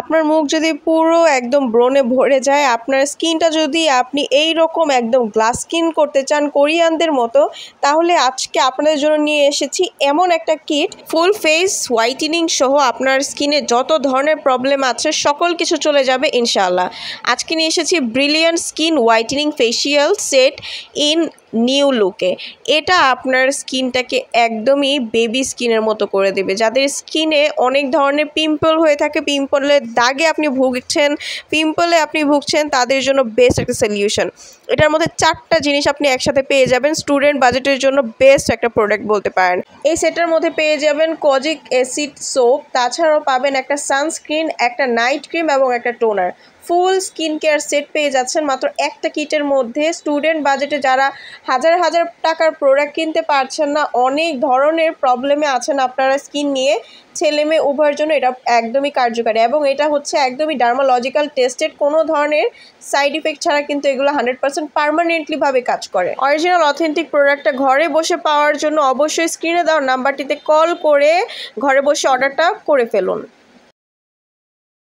আপনার মুখ যদি পুরো একদম ব্রণে ভরে যায়, আপনার স্কিনটা যদি আপনি এই রকম একদম গ্লাস স্কিন করতে চান কোরিয়ানদের মতো, তাহলে আজকে আপনাদের জন্য নিয়ে এসেছি এমন একটা কিট। ফুল ফেস হোয়াইটেনিং সহ আপনার স্কিনে যত ধরনের প্রবলেম আছে, সকল কিছু চলে যাবে ইনশাআল্লাহ। আজকে নিয়ে এসেছি brilliant skin whitening facial set in new লুকে। এটা আপনার স্কিনটাকে একদমই বেবি স্কিনের মতো করে দেবে। যাদের স্কিনে অনেক ধরনের পিম্পল হয়ে থাকে, পিম্পলের দাগে আপনি ভুগছেন, পিম্পলে আপনি ভুগছেন, তাদের জন্য বেস্ট একটা সলিউশন এটার মধ্যে চারটা জিনিস আপনি একসাথে পেয়ে যাবেন স্টুডেন্ট বাজেটের জন্য বেস্ট একটা প্রোডাক্ট বলতে পারেন। এই সেটার মধ্যে পেয়ে যাবেন কজিক অ্যাসিড সোপ তাছাড়াও পাবেন একটা সানস্ক্রিন একটা নাইট ক্রিম এবং একটা toner full skin care set পেয়ে যাচ্ছেন মাত্র একটা কিটের মধ্যে। স্টুডেন্ট বাজেটে যারা হাজার হাজার টাকার প্রোডাক্ট কিনতে পারছেন না, অনেক ধরনের প্রবলেমে আছেন আপনারা স্কিন নিয়ে। ছেলে মেয়ে উভয়ের জন্য এটা একদমই কার্যকারী এবং এটা হচ্ছে একদমই ডার্মালজিক্যাল টেস্টেড কোনো ধরনের সাইড ইফেক্ট ছাড়া কিন্তু এগুলো হান্ড্রেড পার্সেন্ট পারমানেন্টলিভাবে কাজ করে। অরিজিনাল অথেন্টিক প্রোডাক্টটা ঘরে বসে পাওয়ার জন্য অবশ্যই স্ক্রিনে দেওয়ার নাম্বারটিতে কল করে ঘরে বসে অর্ডারটা করে ফেলুন।